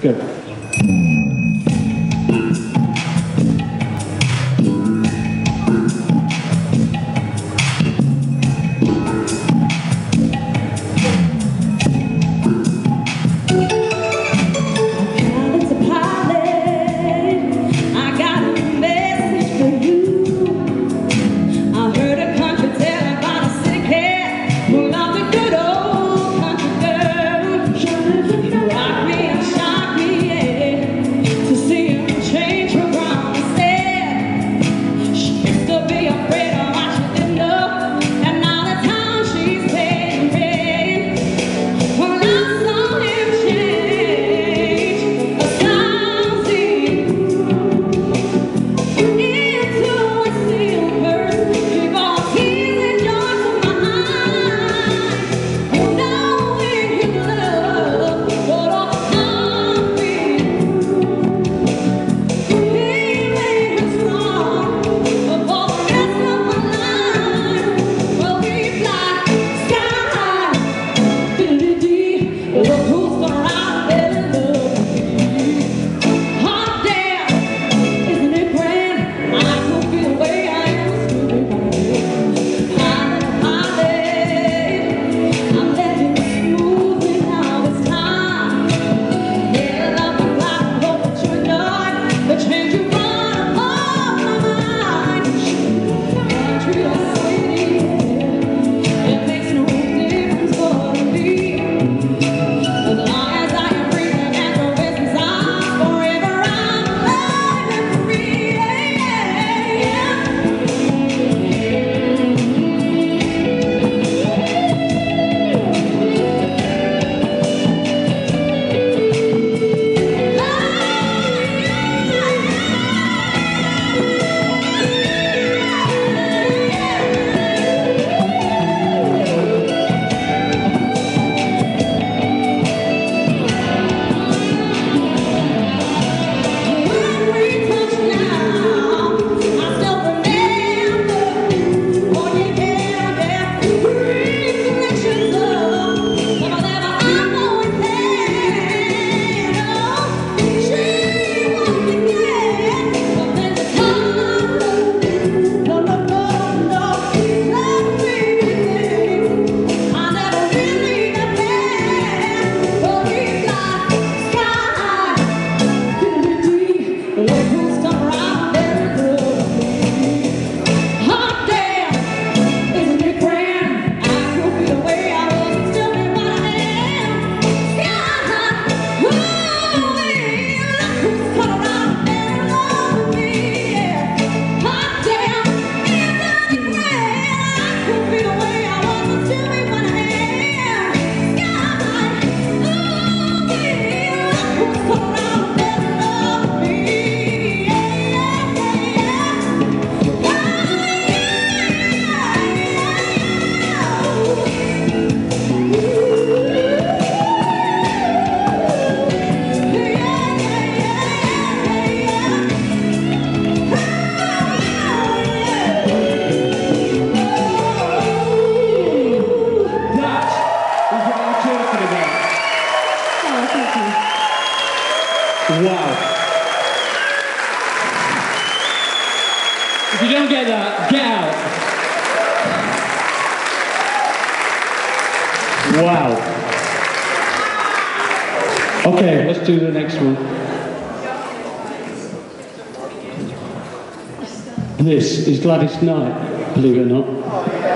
Good. Wow. If you don't get that, get out. Wow. Okay, let's do the next one. This is Gladys Knight, believe it or not.